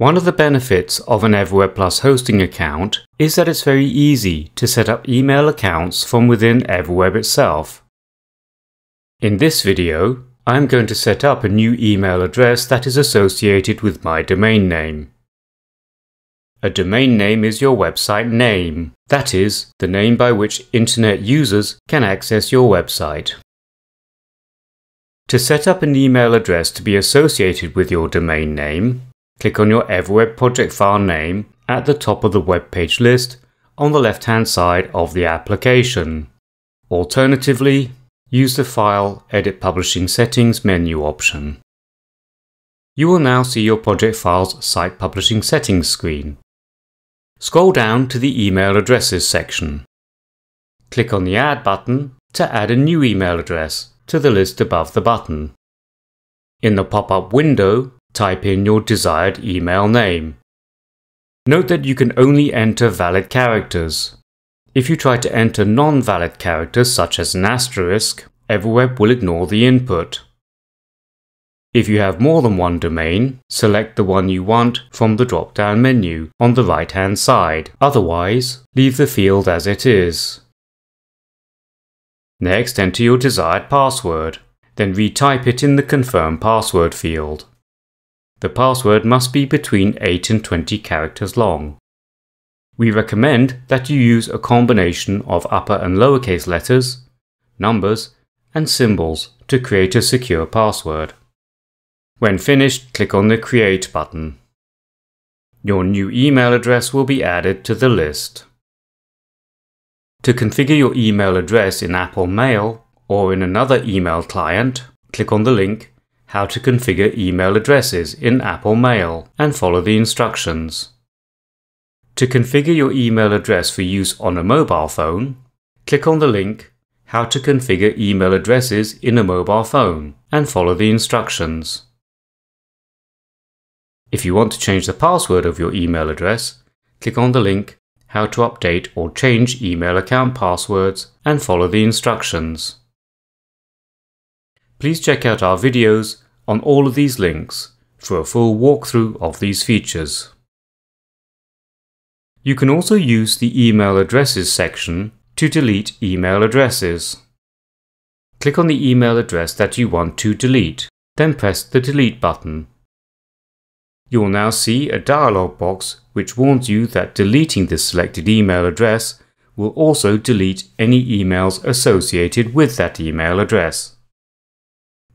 One of the benefits of an EverWeb Plus hosting account is that it's very easy to set up email accounts from within EverWeb itself. In this video, I am going to set up a new email address that is associated with my domain name. A domain name is your website name, that is, the name by which internet users can access your website. To set up an email address to be associated with your domain name, Click on your EverWeb project file name at the top of the web page list on the left hand side of the application. Alternatively, use the File Edit Publishing Settings menu option. You will now see your project file's Site Publishing Settings screen. Scroll down to the Email Addresses section. Click on the Add button to add a new email address to the list above the button. In the pop-up window, type in your desired email name. Note that you can only enter valid characters. If you try to enter non-valid characters such as an asterisk, Everweb will ignore the input. If you have more than one domain, select the one you want from the drop-down menu on the right-hand side. Otherwise, leave the field as it is. Next, enter your desired password, then retype it in the Confirm Password field. The password must be between 8 and 20 characters long. We recommend that you use a combination of upper and lowercase letters, numbers, and symbols to create a secure password. When finished, click on the Create button. Your new email address will be added to the list. To configure your email address in Apple Mail or in another email client, click on the link how to configure email addresses in Apple Mail and follow the instructions. To configure your email address for use on a mobile phone, click on the link How to configure email addresses in a mobile phone and follow the instructions. If you want to change the password of your email address, click on the link How to update or change email account passwords and follow the instructions. Please check out our videos on all of these links for a full walkthrough of these features. You can also use the email addresses section to delete email addresses. Click on the email address that you want to delete, then press the delete button. You will now see a dialog box which warns you that deleting this selected email address will also delete any emails associated with that email address.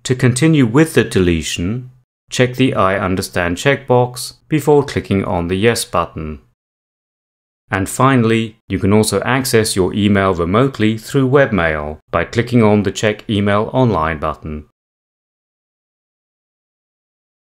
To continue with the deletion, check the I understand checkbox before clicking on the Yes button. And finally, you can also access your email remotely through webmail by clicking on the Check Email Online button.